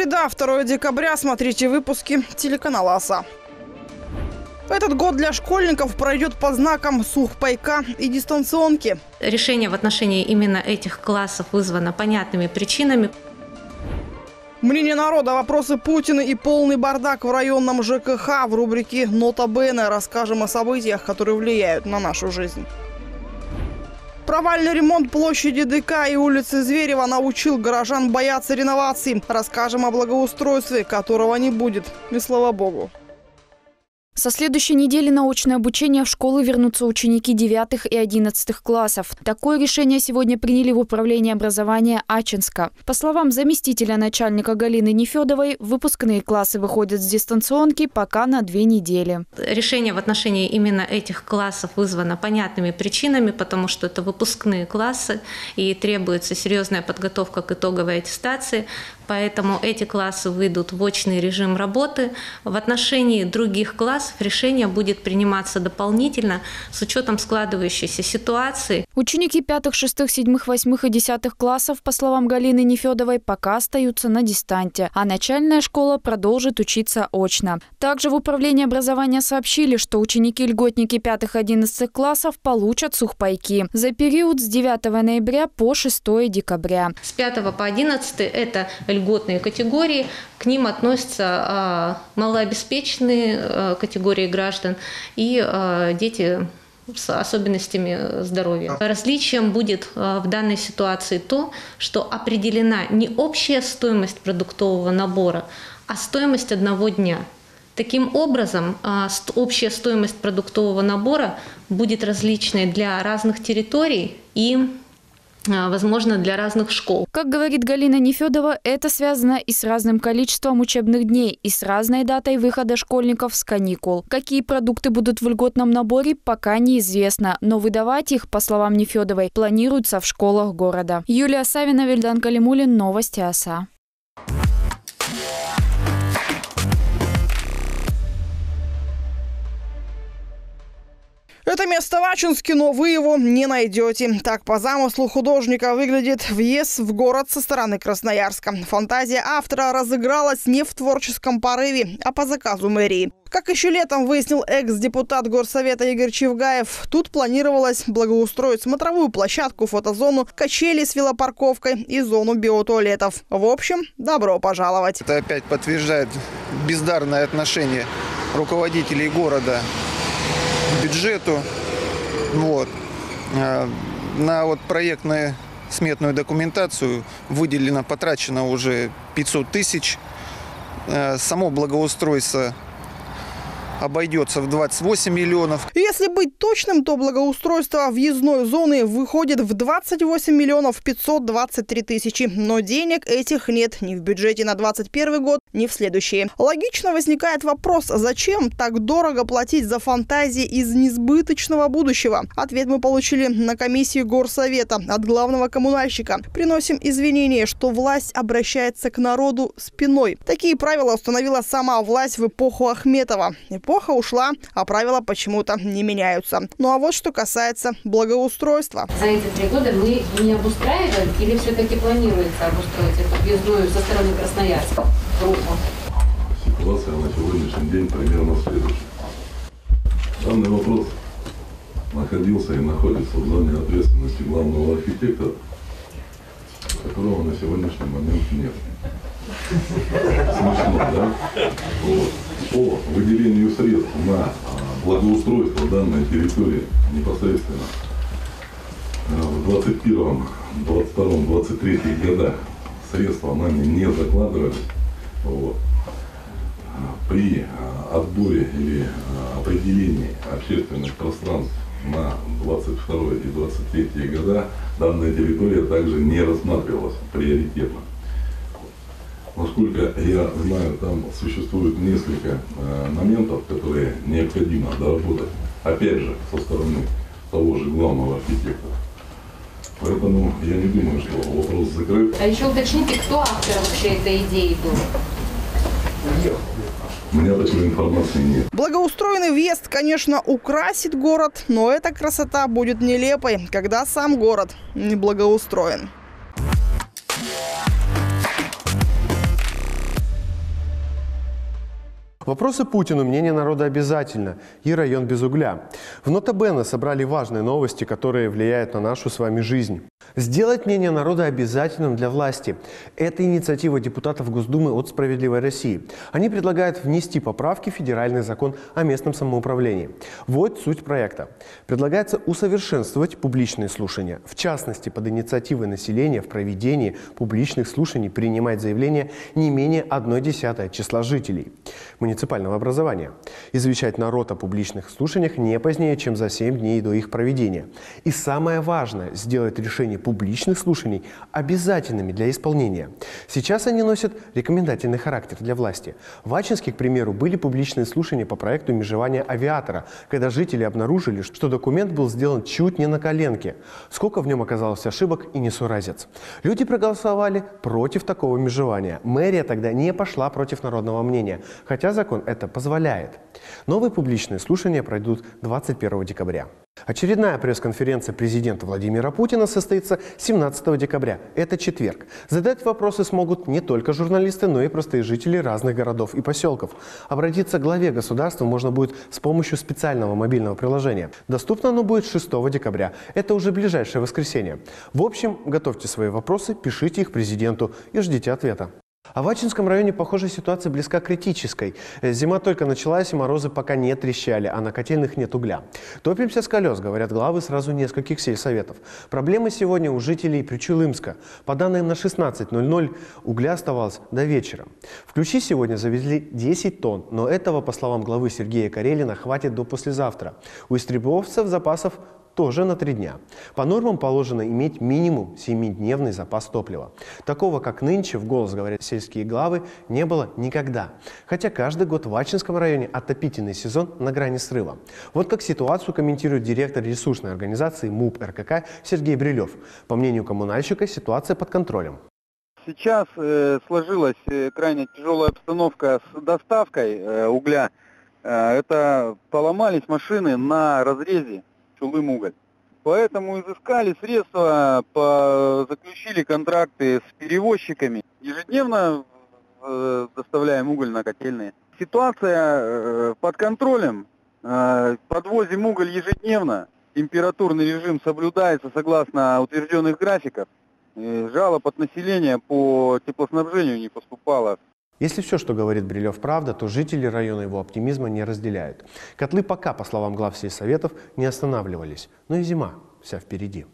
Среда, 2 декабря. Смотрите выпуски телеканала ОСА. Этот год для школьников пройдет по знакам сухпайка и дистанционки. Решение в отношении именно этих классов вызвано понятными причинами. Мнение народа, вопросы Путина и полный бардак в районном ЖКХ в рубрике «Нота Бene» расскажем о событиях, которые влияют на нашу жизнь. Провальный ремонт площади ДК и улицы Зверева научил горожан бояться реноваций. Расскажем о благоустройстве, которого не будет. И слава богу. Со следующей недели на очное обучение в школы вернутся ученики 9 и 11 классов. Такое решение сегодня приняли в Управлении образования Ачинска. По словам заместителя начальника Галины Нефедовой, выпускные классы выходят с дистанционки пока на две недели. Решение в отношении именно этих классов вызвано понятными причинами, потому что это выпускные классы и требуется серьезная подготовка к итоговой аттестации. Поэтому эти классы выйдут в очный режим работы. В отношении других классов решение будет приниматься дополнительно с учетом складывающейся ситуации. Ученики пятых, шестых, седьмых, восьмых и десятых классов, по словам Галины Нефедовой, пока остаются на дистанте, а начальная школа продолжит учиться очно. Также в Управлении образования сообщили, что ученики-льготники пятых-одиннадцатых классов получат сухпайки за период с 9 ноября по 6 декабря. С 5 по 11 это льготные категории. К ним относятся а, малообеспеченные а, категории граждан и а, дети с особенностями здоровья. Различием будет в данной ситуации то, что определена не общая стоимость продуктового набора, а стоимость одного дня. Таким образом, общая стоимость продуктового набора будет различной для разных территорий и возможно, для разных школ. Как говорит Галина Нефедова, это связано и с разным количеством учебных дней, и с разной датой выхода школьников с каникул. Какие продукты будут в льготном наборе, пока неизвестно, но выдавать их, по словам Нефедовой, планируется в школах города. Юлия Савина, Вильдан Калимулин, Новости ОСА. Это место в но вы его не найдете. Так, по замыслу художника выглядит въезд в город со стороны Красноярска. Фантазия автора разыгралась не в творческом порыве, а по заказу мэрии. Как еще летом выяснил экс-депутат Горсовета Игорь Чевгаев, тут планировалось благоустроить смотровую площадку, фотозону, качели с велопарковкой и зону биотуалетов. В общем, добро пожаловать. Это опять подтверждает бездарное отношение руководителей города бюджету. Вот. А, на вот проектную сметную документацию выделено, потрачено уже 500 тысяч. А, само благоустройство обойдется в 28 миллионов. Если быть точным, то благоустройство въездной зоны выходит в 28 миллионов 523 тысячи. Но денег этих нет ни в бюджете на 2021 год, ни в следующие. Логично возникает вопрос, зачем так дорого платить за фантазии из несбыточного будущего? Ответ мы получили на комиссии Горсовета от главного коммунальщика. Приносим извинения, что власть обращается к народу спиной. Такие правила установила сама власть в эпоху Ахметова ушла, а правила почему-то не меняются. Ну а вот что касается благоустройства. За эти три года мы не обустраиваем или все-таки планируется обустроить эту въездную со стороны Красноярска группу? Ситуация на сегодняшний день примерно следующая. Данный вопрос находился и находится в зоне ответственности главного архитектора, которого на сегодняшний момент нет. Смешно, да? Вот. По выделению средств на а, благоустройство данной территории непосредственно а, в 21, 22, 23 годах средства нами не закладывались. Вот. А, при отборе или определении общественных пространств на 22 и 23 года данная территория также не рассматривалась приоритетно. Насколько я знаю, там существует несколько э, моментов, которые необходимо доработать, опять же, со стороны того же главного архитектора. Поэтому я не думаю, что вопрос закрыт. А еще уточните, кто автор вообще этой идеи был? У меня такой информации нет. Благоустроенный въезд, конечно, украсит город, но эта красота будет нелепой, когда сам город не благоустроен. Вопросы Путину, мнение народа обязательно. И район без угля. В Нотабена собрали важные новости, которые влияют на нашу с вами жизнь. Сделать мнение народа обязательным для власти. Это инициатива депутатов Госдумы от «Справедливой России». Они предлагают внести поправки в федеральный закон о местном самоуправлении. Вот суть проекта. Предлагается усовершенствовать публичные слушания. В частности, под инициативой населения в проведении публичных слушаний принимать заявления не менее 1 десятая числа жителей муниципального образования. Извещать народ о публичных слушаниях не позднее, чем за 7 дней до их проведения. И самое важное – сделать решение публичных слушаний обязательными для исполнения. Сейчас они носят рекомендательный характер для власти. В Ачинске, к примеру, были публичные слушания по проекту межевания авиатора, когда жители обнаружили, что документ был сделан чуть не на коленке. Сколько в нем оказалось ошибок и несуразец. Люди проголосовали против такого межевания. Мэрия тогда не пошла против народного мнения, хотя закон это позволяет. Новые публичные слушания пройдут 21 декабря. Очередная пресс-конференция президента Владимира Путина состоится 17 декабря. Это четверг. Задать вопросы смогут не только журналисты, но и простые жители разных городов и поселков. Обратиться к главе государства можно будет с помощью специального мобильного приложения. Доступно оно будет 6 декабря. Это уже ближайшее воскресенье. В общем, готовьте свои вопросы, пишите их президенту и ждите ответа. А в Ачинском районе, похоже, ситуация близка к критической. Э, зима только началась, и морозы пока не трещали, а на котельных нет угля. Топимся с колес, говорят главы сразу нескольких сельсоветов. Проблемы сегодня у жителей Причулымска. По данным на 16.00 угля оставалось до вечера. В ключи сегодня завезли 10 тонн, но этого, по словам главы Сергея Карелина, хватит до послезавтра. У истребовцев запасов тоже на три дня. По нормам положено иметь минимум 7-дневный запас топлива. Такого, как нынче, в голос говорят сельские главы, не было никогда. Хотя каждый год в Ачинском районе отопительный сезон на грани срыва. Вот как ситуацию комментирует директор ресурсной организации МУП РКК Сергей Брилев. По мнению коммунальщика, ситуация под контролем. Сейчас э, сложилась э, крайне тяжелая обстановка с доставкой э, угля. Э, это поломались машины на разрезе Чулым-Уголь. Поэтому изыскали средства, по, заключили контракты с перевозчиками. Ежедневно э, доставляем уголь на котельные. Ситуация э, под контролем. Э, подвозим уголь ежедневно. Температурный режим соблюдается согласно утвержденных графиков. Э, жалоб от населения по теплоснабжению не поступало. Если все, что говорит Брилев, правда, то жители района его оптимизма не разделяют. Котлы пока, по словам глав сельсоветов, не останавливались. Но и зима вся впереди.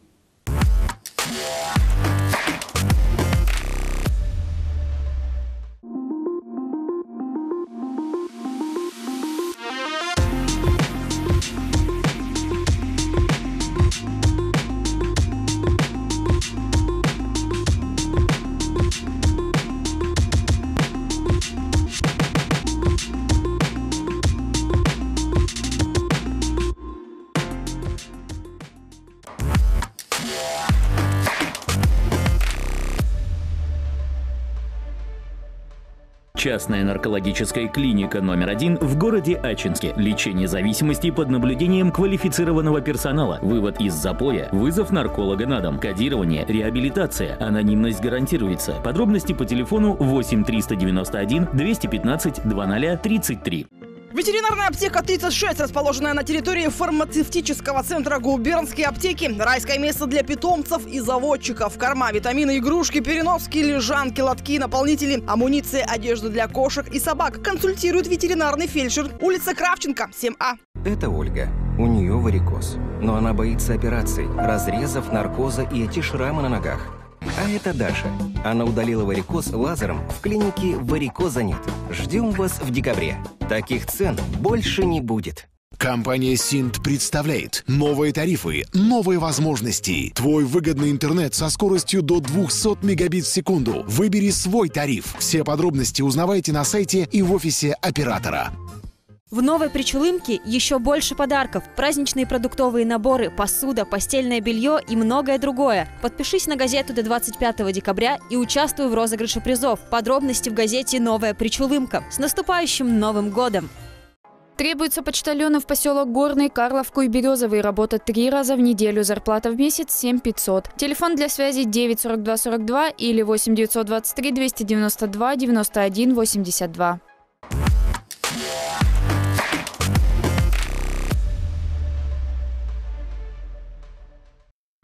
Частная наркологическая клиника номер один в городе Ачинске. Лечение зависимости под наблюдением квалифицированного персонала. Вывод из запоя. Вызов нарколога на дом. Кодирование. Реабилитация. Анонимность гарантируется. Подробности по телефону 8 391 215 2033. Ветеринарная аптека 36, расположенная на территории фармацевтического центра губернские аптеки. Райское место для питомцев и заводчиков. Корма, витамины, игрушки, переноски, лежанки, лотки, наполнители, амуниция, одежда для кошек и собак. Консультирует ветеринарный фельдшер. Улица Кравченко, 7А. Это Ольга. У нее варикоз. Но она боится операций, разрезов, наркоза и эти шрамы на ногах. А это Даша. Она удалила варикоз лазером в клинике «Варикоза нет». Ждем вас в декабре. Таких цен больше не будет. Компания Синт представляет новые тарифы, новые возможности. Твой выгодный интернет со скоростью до 200 мегабит в секунду. Выбери свой тариф. Все подробности узнавайте на сайте и в офисе оператора. В новой Причулымке еще больше подарков. Праздничные продуктовые наборы, посуда, постельное белье и многое другое. Подпишись на газету до 25 декабря и участвуй в розыгрыше призов. Подробности в газете «Новая Причулымка». С наступающим Новым годом! Требуется в поселок Горный, Карловку и Березовый работать три раза в неделю. Зарплата в месяц 7 500. Телефон для связи 9 42 42 или 8 923 292 91 82.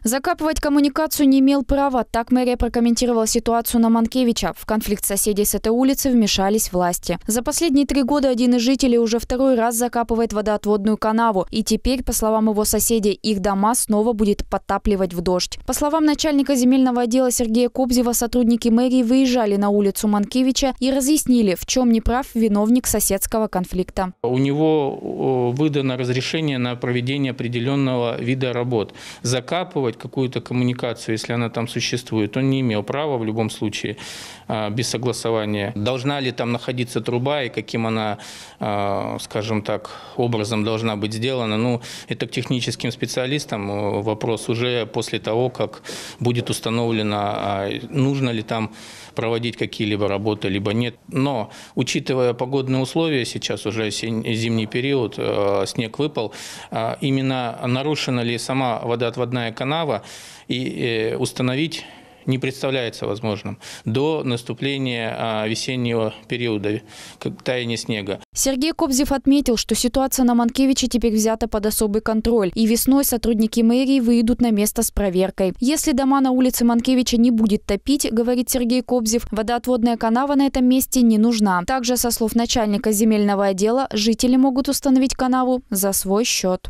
Закапывать коммуникацию не имел права. Так мэрия прокомментировала ситуацию на Манкевича. В конфликт соседей с этой улицы вмешались власти. За последние три года один из жителей уже второй раз закапывает водоотводную канаву. И теперь, по словам его соседей, их дома снова будет подтапливать в дождь. По словам начальника земельного отдела Сергея Кобзева, сотрудники мэрии выезжали на улицу Манкевича и разъяснили, в чем неправ виновник соседского конфликта. У него выдано разрешение на проведение определенного вида работ. Закапывать какую-то коммуникацию, если она там существует, он не имел права в любом случае а, без согласования. Должна ли там находиться труба и каким она, а, скажем так, образом должна быть сделана, ну, это к техническим специалистам э, вопрос уже после того, как будет установлено, а, нужно ли там проводить какие-либо работы, либо нет. Но, учитывая погодные условия, сейчас уже зимний период, э, снег выпал, именно нарушена ли сама водоотводная канава и э, установить не представляется возможным до наступления а, весеннего периода, как таяние снега. Сергей Кобзев отметил, что ситуация на Манкевиче теперь взята под особый контроль, и весной сотрудники мэрии выйдут на место с проверкой. Если дома на улице Манкевича не будет топить, говорит Сергей Кобзев, водоотводная канава на этом месте не нужна. Также, со слов начальника земельного отдела, жители могут установить канаву за свой счет.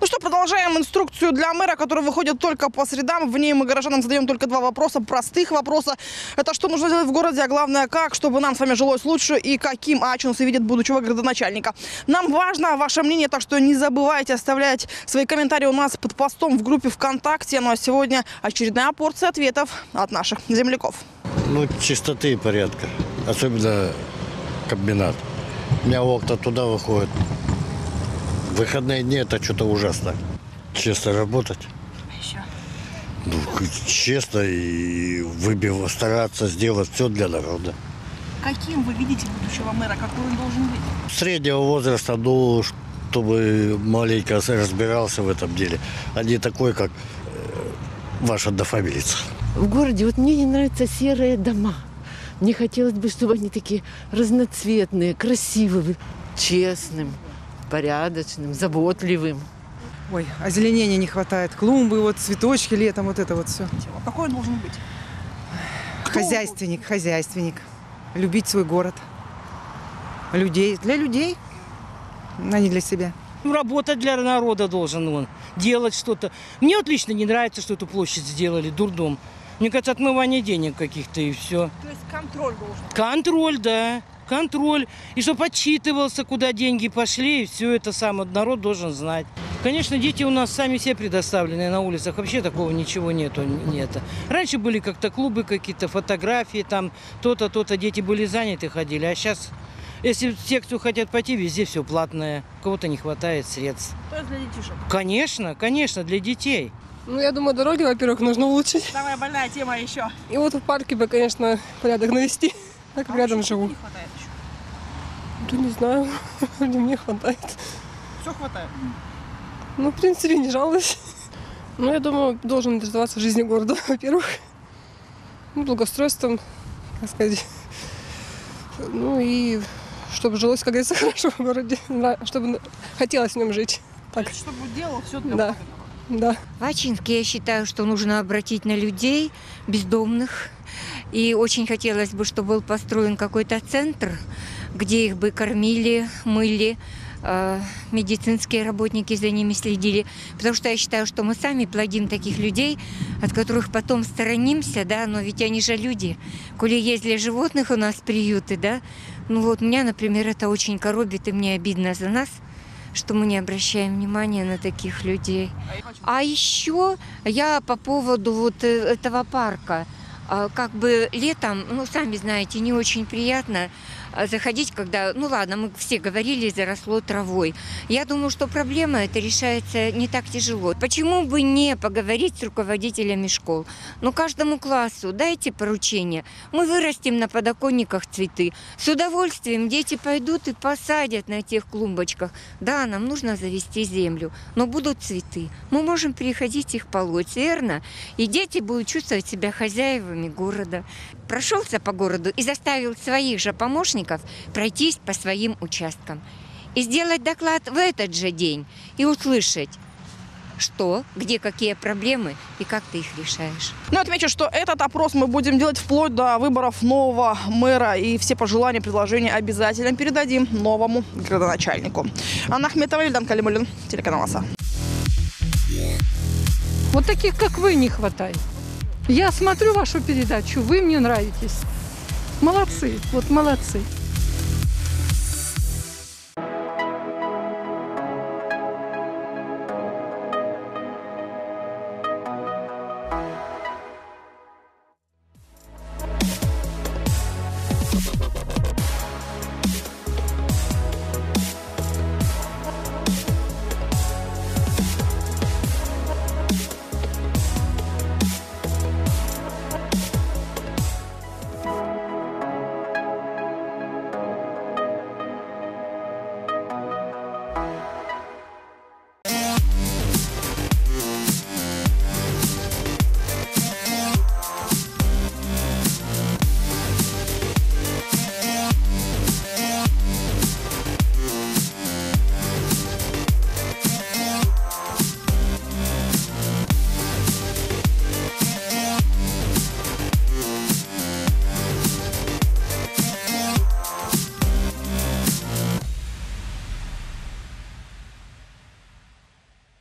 Ну что, продолжаем инструкцию для мэра, которая выходит только по средам. В ней мы горожанам задаем только два вопроса, простых вопроса. Это что нужно делать в городе, а главное, как, чтобы нам с вами жилось лучше и каким Ачинсы видит будущего градоначальника. Нам важно ваше мнение, так что не забывайте оставлять свои комментарии у нас под постом в группе ВКонтакте. Ну а сегодня очередная порция ответов от наших земляков. Ну, чистоты и порядка. Особенно комбинат. У меня окна туда выходят выходные дни это что-то ужасно. Честно работать. А еще? Ну, честно и выбив, стараться сделать все для народа. Каким вы видите будущего мэра? Какой он должен быть? Среднего возраста, ну, чтобы маленько разбирался в этом деле, а не такой, как э, ваша однофамилица. В городе вот мне не нравятся серые дома. Мне хотелось бы, чтобы они такие разноцветные, красивые, честным порядочным, заботливым. Ой, озеленения не хватает. Клумбы, вот цветочки летом, вот это вот все. Какой он должен быть? Хозяйственник, хозяйственник. Любить свой город. Людей. Для людей, а не для себя. Ну, работать для народа должен он. Делать что-то. Мне вот лично не нравится, что эту площадь сделали, дурдом. Мне кажется, отмывание денег каких-то и все. То есть контроль должен? Контроль, да контроль, и чтобы отчитывался, куда деньги пошли, и все это сам народ должен знать. Конечно, дети у нас сами все предоставлены на улицах, вообще такого ничего нету. Нет. Раньше были как-то клубы какие-то, фотографии, там то-то, то-то, дети были заняты, ходили, а сейчас если те, кто хотят пойти, везде все платное. Кого-то не хватает средств. То есть для детишек? Конечно, конечно, для детей. Ну, я думаю, дороги, во-первых, нужно улучшить. Самая больная тема еще. И вот в парке бы, конечно, порядок навести. Так а рядом живу. Не хватает еще? Да не знаю, мне хватает. Все хватает? Ну, в принципе, не жалуюсь. Ну, я думаю, должен интересоваться жизнью города, во-первых. Ну, благоустройством, так сказать. Ну и чтобы жилось, как говорится, хорошо в городе. Чтобы хотелось в нем жить. Так. Чтобы делал все для да. Да. В Ачинске я считаю, что нужно обратить на людей бездомных. И очень хотелось бы, чтобы был построен какой-то центр, где их бы кормили, мыли, э, медицинские работники за ними следили. Потому что я считаю, что мы сами плодим таких людей, от которых потом сторонимся, да, но ведь они же люди. Коли есть для животных у нас приюты, да, ну вот меня, например, это очень коробит, и мне обидно за нас, что мы не обращаем внимания на таких людей. А еще я по поводу вот э, этого парка, как бы летом, ну, сами знаете, не очень приятно а, заходить, когда, ну ладно, мы все говорили, заросло травой. Я думаю, что проблема эта решается не так тяжело. Почему бы не поговорить с руководителями школ? Ну, каждому классу дайте поручение. Мы вырастим на подоконниках цветы. С удовольствием дети пойдут и посадят на тех клумбочках. Да, нам нужно завести землю, но будут цветы. Мы можем переходить их полоть, верно? И дети будут чувствовать себя хозяевами главами города, прошелся по городу и заставил своих же помощников пройтись по своим участкам и сделать доклад в этот же день и услышать, что, где какие проблемы и как ты их решаешь. Ну, отмечу, что этот опрос мы будем делать вплоть до выборов нового мэра. И все пожелания, предложения обязательно передадим новому градоначальнику. Анна Ахметова, Ильдан Калимулин, телеканал ОСА. Вот таких, как вы, не хватает. Я смотрю вашу передачу, вы мне нравитесь. Молодцы, вот молодцы.